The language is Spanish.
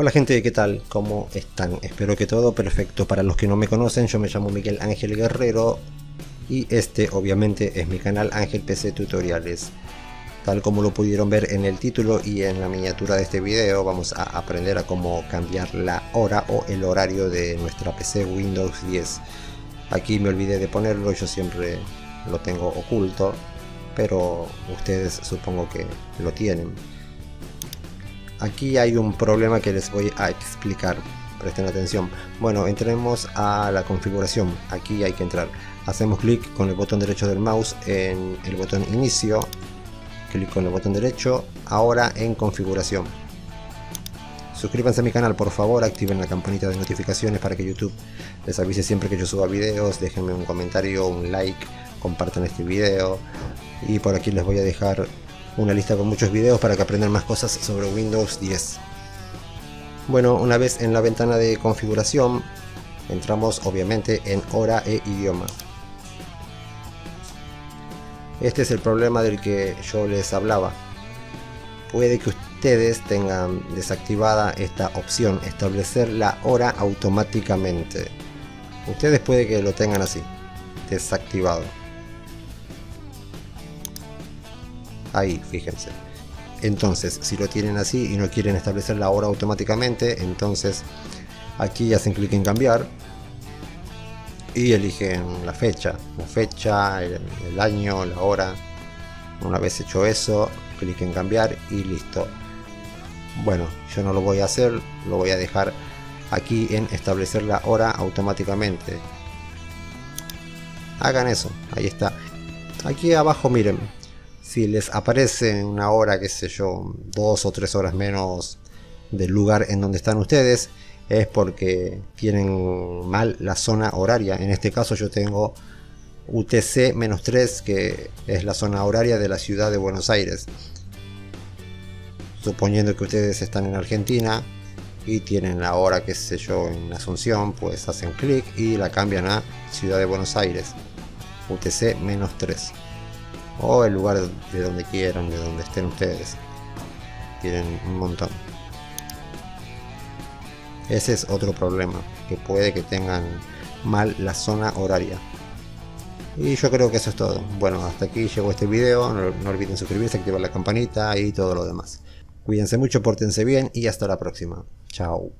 Hola gente, ¿qué tal? ¿Cómo están? Espero que todo perfecto. Para los que no me conocen, yo me llamo Miguel Ángel Guerrero y este obviamente es mi canal Ángel PC Tutoriales. Tal como lo pudieron ver en el título y en la miniatura de este video, vamos a aprender a cómo cambiar la hora o el horario de nuestra PC Windows 10. Aquí me olvidé de ponerlo, yo siempre lo tengo oculto, pero ustedes supongo que lo tienen. Aquí hay un problema que les voy a explicar. Presten atención. Bueno, entremos a la configuración. Aquí hay que entrar. Hacemos clic con el botón derecho del mouse en el botón inicio. Clic con el botón derecho. Ahora en configuración. Suscríbanse a mi canal por favor, activen la campanita de notificaciones para que YouTube les avise siempre que yo suba videos, déjenme un comentario, un like, compartan este video y por aquí les voy a dejar una lista con muchos videos para que aprendan más cosas sobre Windows 10. Bueno, una vez en la ventana de configuración, entramos obviamente en hora e idioma. Este es el problema del que yo les hablaba. Puede que ustedes tengan desactivada esta opción, establecer la hora automáticamente. Ustedes puede que lo tengan así, desactivado. Ahí, fíjense. Entonces, si lo tienen así y no quieren establecer la hora automáticamente, entonces aquí hacen clic en cambiar y eligen la fecha, la fecha, el, año, la hora. Una vez hecho eso, clic en cambiar y listo. Bueno, yo no lo voy a hacer, lo voy a dejar aquí en establecer la hora automáticamente. Hagan eso, ahí está. Aquí abajo miren, si les aparece una hora, qué sé yo, dos o tres horas menos del lugar en donde están ustedes, es porque tienen mal la zona horaria. En este caso yo tengo UTC-3, que es la zona horaria de la ciudad de Buenos Aires. Suponiendo que ustedes están en Argentina y tienen la hora, qué sé yo, en Asunción, pues hacen clic y la cambian a Ciudad de Buenos Aires. UTC-3 o el lugar de donde quieran, de donde estén ustedes. Tienen un montón. Ese es otro problema, que puede que tengan mal la zona horaria. Y yo creo que eso es todo. Bueno, hasta aquí llegó este video. No, no olviden suscribirse, activar la campanita y todo lo demás. Cuídense mucho, pórtense bien y hasta la próxima. Chao.